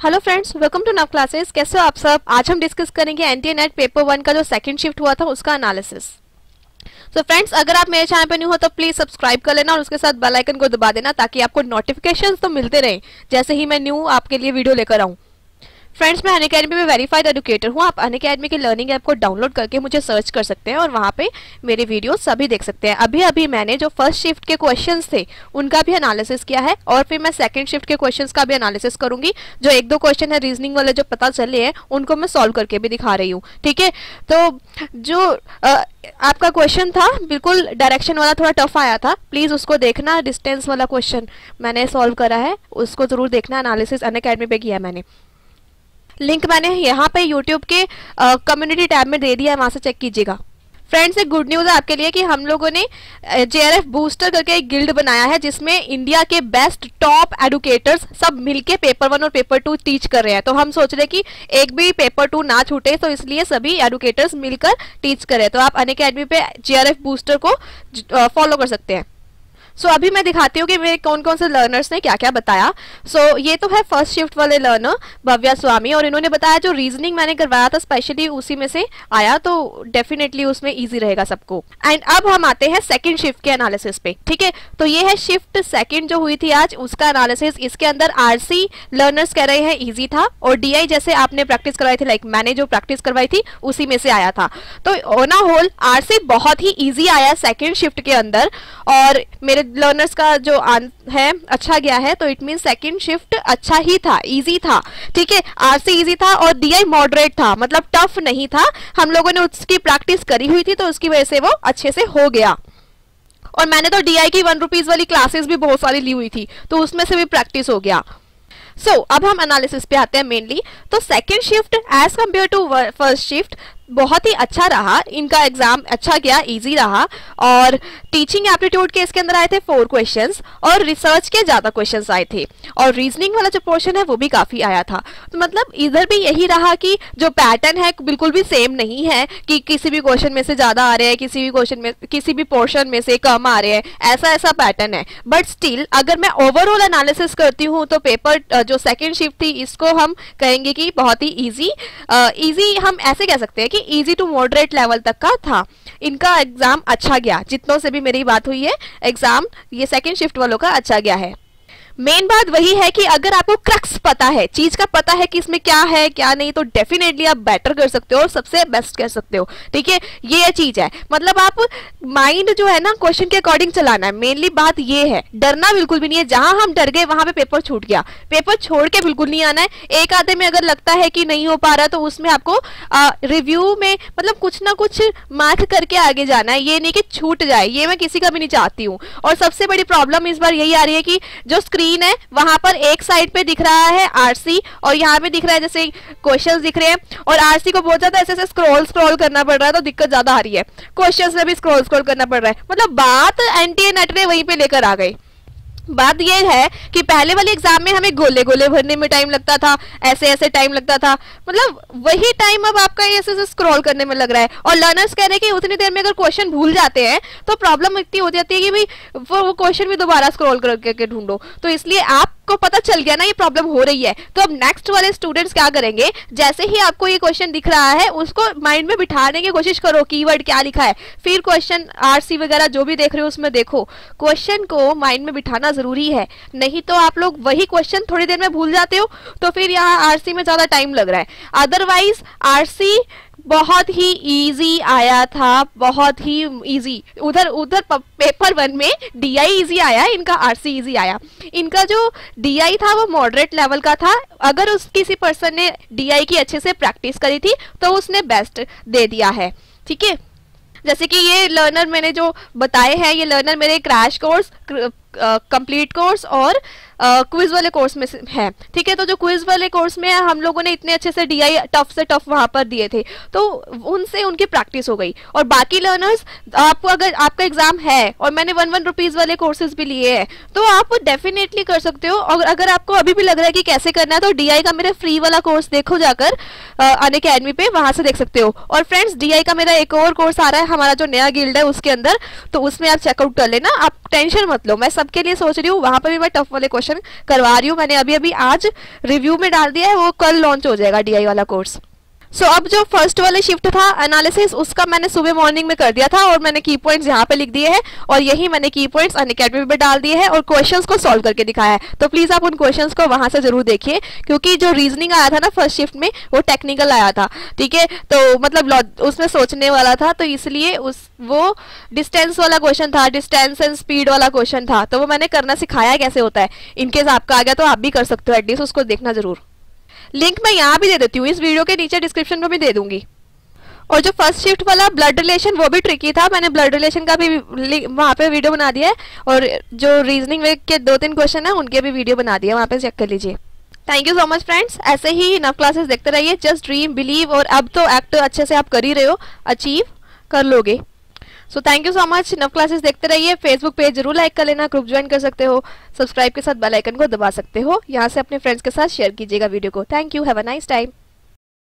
Hello friends welcome to Nav classes कैसे हो आप सब? आज हम डिस्कस करेंगे एनटीए नेट पेपर वन का जो सेकंड शिफ्ट हुआ था, उसका एनालिसिस सो फ्रेंड्स अगर आप मेरे चैनल पर न्यू हो तो प्लीज़ सब्सक्राइब कर लेना और उसके साथ बेल आइकन को दबा देना ताकि आपको नोटिफिकेशंस तो मिलते रहे, जैसे ही मैं न्यू आपके लिए वीडियो लेकर आऊँ। फ्रेंड्स मैं अन अकेडमी में वेरीफाइड एडुकेटर हूँ। आप अन अकेडमी की लर्निंग ऐप को डाउनलोड करके मुझे सर्च कर सकते हैं और वहाँ पे मेरे वीडियो सभी देख सकते हैं। अभी अभी मैंने जो फ़र्स्ट शिफ्ट के क्वेश्चंस थे उनका भी एनालिसिस किया है और फिर मैं सेकंड शिफ्ट के क्वेश्चंस का भी एनालिसिस करूँगी। जो एक दो क्वेश्चन है रीजनिंग वाले जो पता चले हैं उनको मैं सॉल्व करके भी दिखा रही हूँ। ठीक है? तो जो आ, आपका क्वेश्चन था बिल्कुल डायरेक्शन वाला थोड़ा टफ आया था। प्लीज़ उसको देखना डिस्टेंस वाला क्वेश्चन मैंने सॉल्व करा है। उसको ज़रूर देखना एनालिसिस अन अकेडमी पे किया मैंने। लिंक मैंने यहाँ पे यूट्यूब के कम्युनिटी टैब में दे दिया है, वहाँ से चेक कीजिएगा। फ्रेंड्स एक गुड न्यूज़ है आपके लिए कि हम लोगों ने जे बूस्टर करके एक गिल्ड बनाया है, जिसमें इंडिया के बेस्ट टॉप एडुकेटर्स सब मिलके पेपर वन और पेपर टू टीच कर रहे हैं। तो हम सोच रहे हैं कि एक भी पेपर टू ना छूटे तो इसलिए सभी एडुकेटर्स मिलकर टीच कर रहे हैं। तो आप अन अकेडमी पे जे बूस्टर को फॉलो कर सकते हैं। सो so, अभी मैं दिखाती हूँ कि मेरे कौन कौन से लर्नर्स ने क्या क्या बताया। सो so, ये तो है फ़र्स्ट शिफ्ट वाले लर्नर भव्या स्वामी और इन्होंने बताया जो रीजनिंग मैंने करवाया था स्पेशली उसी में से आया तो डेफिनेटली उसमें ईजी रहेगा सबको। एंड अब हम आते हैं सेकेंड शिफ्ट के एनालिसिस पे ठीक है? तो ये है शिफ्ट सेकेंड जो हुई थी आज उसका एनालिसिस इसके अंदर आरसी लर्नर्स कह रहे हैं ईजी था और डीआई जैसे आपने प्रैक्टिस करवाई थी लाइक like मैंने जो प्रैक्टिस करवाई थी उसी में से आया था। तो ओना होल आरसी बहुत ही ईजी आया सेकेंड शिफ्ट के अंदर और मेरे लर्नर्स का जो है अच्छा गया है तो इट मीन सेकंड शिफ्ट अच्छा ही था इजी था। ठीक है आरसी इजी था और डीआई मॉडरेट था मतलब टफ नहीं था। हम लोगों ने उसकी प्रैक्टिस करी हुई थी तो उसकी वजह से वो अच्छे से हो गया। और मैंने तो डीआई की वन रुपीज़ वाली क्लासेस भी बहुत सारी ली हुई थी तो उसमें से भी प्रैक्टिस हो गया। सो so, अब हम एनालिसिस पे आते हैं मेनली तो second shift as compare to first shift बहुत ही अच्छा रहा। इनका एग्ज़ाम अच्छा गया इजी रहा और टीचिंग एप्टीट्यूड के इसके अंदर आए थे फोर क्वेश्चंस और रिसर्च के ज़्यादा क्वेश्चंस आए थे। और रीजनिंग वाला जो पोर्शन है, वो भी काफ़ी आया था। तो मतलब इधर भी यही रहा कि जो पैटर्न है, बिल्कुल भी सेम नहीं है कि किसी भी क्वेश्चन में से ज़्यादा आ रहे हैं, किसी भी क्वेश्चन में, किसी भी पोर्शन में से कम आ रहे हैं। ऐसा ऐसा पैटर्न है। बट स्टिल अगर मैं ओवरऑल एनालिसिस करती हूँ तो पेपर जो सेकेंड शिफ्ट थी, इसको हम कहेंगे कि बहुत ही ईजी ईजी हम ऐसे कह सकते हैं कि इजी टू मॉडरेट लेवल तक का था। इनका एग्ज़ाम अच्छा गया। जितनों से भी मेरी बात हुई है एग्ज़ाम ये सेकेंड शिफ्ट वालों का अच्छा गया है। मेन बात वही है कि अगर आपको क्रक्स पता है, चीज़ का पता है कि इसमें क्या है, क्या नहीं तो डेफिनेटली आप बेटर कर सकते हो और सबसे बेस्ट कर सकते हो। ठीक है? ये चीज़ है। मतलब आप माइंड जो है ना क्वेश्चन के अकॉर्डिंग चलाना है। मेनली बात ये है, डरना बिल्कुल भी नहीं है। जहाँ हम डर गए, वहाँ पे पेपर छूट गया। पेपर छोड़ के बिल्कुल नहीं आना है। एक आधे में अगर लगता है कि नहीं हो पा रहा तो उसमें आपको रिव्यू में मतलब कुछ ना कुछ मार्क करके आगे जाना है। ये नहीं कि छूट जाए। ये मैं किसी का भी नहीं चाहती हूँ। और सबसे बड़ी प्रॉब्लम इस बार यही आ रही है कि जो स्क्रीन स्क्रीन है, वहाँ पर एक साइड पे दिख रहा है आरसी और यहाँ पे दिख रहा है जैसे क्वेश्चंस दिख रहे हैं और आरसी को बहुत ज़्यादा ऐसे ऐसे स्क्रॉल स्क्रॉल करना पड़ रहा है तो दिक्कत ज़्यादा आ रही है। क्वेश्चंस में भी स्क्रॉल स्क्रॉल करना पड़ रहा है। मतलब बात एनटीए नेट ने वहीं पे लेकर आ गई। बात यह है कि पहले वाले एग्ज़ाम में हमें गोले गोले भरने में टाइम लगता था, ऐसे ऐसे टाइम लगता था। मतलब वही टाइम अब आपका ऐसे ऐसे स्क्रॉल करने में लग रहा है। और लर्नर्स कह रहे हैं कि उतनी देर में अगर क्वेश्चन भूल जाते हैं तो प्रॉब्लम इतनी हो जाती है कि भाई वो क्वेश्चन भी दोबारा स्क्रॉल करके ढूंढो। तो इसलिए आप आपको पता चल गया ना, ये प्रॉब्लम हो रही है। तो अब नेक्स्ट वाले स्टूडेंट्स क्या करेंगे? जैसे ही आपको ये क्वेश्चन दिख रहा है, उसको माइंड में बिठाने की कोशिश करो कीवर्ड क्या लिखा है। फिर क्वेश्चन आरसी वगैरह जो भी देख रहे हो, उसमें देखो। क्वेश्चन को माइंड में बिठाना ज़रूरी है। नहीं तो आप लोग वही क्वेश्चन थोड़ी देर में भूल जाते हो तो फिर यहाँ आरसी में ज़्यादा टाइम लग रहा है। अदरवाइज़ आरसी बहुत ही इजी आया था, बहुत ही इजी उधर उधर पेपर वन में डीआई इजी आया, इनका आरसी इजी आया। इनका जो डीआई था, वो मॉडरेट लेवल का था। अगर उस, किसी पर्सन ने डीआई की अच्छे से प्रैक्टिस करी थी तो उसने बेस्ट दे दिया है। ठीक है? जैसे कि ये लर्नर मैंने जो बताए हैं, ये लर्नर मेरे क्रैश कोर्स कंप्लीट कोर्स और क्विज वाले कोर्स में है। ठीक है तो जो क्विज वाले कोर्स में है हम लोगों ने इतने अच्छे से डी आई टफ से टफ वहाँ पर दिए थे तो उनसे उनकी प्रैक्टिस हो गई। और बाकी लर्नर्स आपको अगर आपका एग्ज़ाम है और मैंने वन वन रुपीज़ वाले कोर्सेज भी लिए हैं तो आप डेफिनेटली कर सकते हो। और अगर आपको अभी भी लग रहा है कि कैसे करना है तो डीआई का मेरा फ्री वाला कोर्स देखो जाकर अन अकेडमी पे वहाँ से देख सकते हो। और फ्रेंड्स डीआई का मेरा एक और कोर्स आ रहा है, हमारा जो नया गिल्ड है उसके अंदर तो उसमें आप चेकआउट कर लेना। आप टेंशन मत लो, मैं सबके लिए सोच रही हूँ, वहाँ पर भी मैं टफ वाले क्वेश्चन क्वेश्चन करवा रही हूँ। मैंने अभी अभी आज रिव्यू में डाल दिया है, वो कल लॉन्च हो जाएगा डीआई वाला कोर्स सो so, अब जो फ़र्स्ट वाले शिफ्ट था एनालिसिस उसका मैंने सुबह मॉर्निंग में कर दिया था और मैंने की पॉइंट्स यहाँ पे लिख दिए हैं और यही मैंने की पॉइंट्स अन अकेडमी में डाल दिए हैं और क्वेश्चंस को सॉल्व करके दिखाया है। तो प्लीज़ आप उन क्वेश्चंस को वहाँ से ज़रूर देखिए क्योंकि जो रीजनिंग आया था ना फ़र्स्ट शिफ्ट में वो टेक्निकल आया था ठीक है? तो मतलब उसमें सोचने वाला था तो इसलिए उस वो डिस्टेंस वाला क्वेश्चन था डिस्टेंस एंड स्पीड वाला क्वेश्चन था तो वो मैंने करना सिखाया कैसे होता है। इनकेस आपका आ गया तो आप भी कर सकते हो एटलीस्ट उसको देखना ज़रूर। लिंक मैं यहाँ भी दे देती हूँ। इस वीडियो के नीचे डिस्क्रिप्शन में भी दे दूँगी। और जो फ़र्स्ट शिफ्ट वाला ब्लड रिलेशन वो भी ट्रिकी था। मैंने ब्लड रिलेशन का भी वहाँ पे वीडियो बना दिया है। और जो रीजनिंग के दो तीन क्वेश्चन है, उनके भी वीडियो बना दिया वहाँ पे चेक कर लीजिए। Thank you so much friends ऐसे ही नव क्लासेस देखते रहिए। जस्ट ड्रीम बिलीव और अब तो एक्ट अच्छे से आप कर ही रहे हो। अचीव कर लोगे। So thank you so much Nav classes देखते रहिए. फेसबुक पेज ज़रूर लाइक कर लेना. ग्रुप ज्वाइन कर सकते हो. सब्सक्राइब के साथ बेल आइकन को दबा सकते हो. यहाँ से अपने फ्रेंड्स के साथ शेयर कीजिएगा वीडियो को. Thank you have a nice time